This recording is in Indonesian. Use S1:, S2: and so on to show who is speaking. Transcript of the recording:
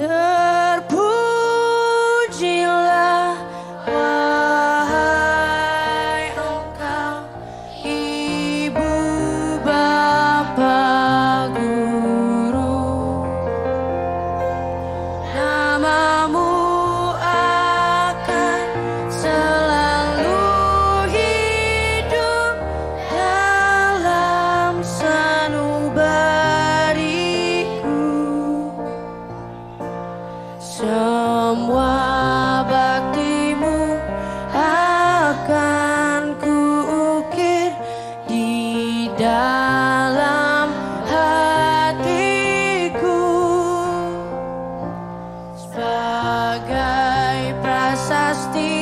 S1: Yeah. Semua baktimu akan kuukir di dalam hatiku sebagai prasasti.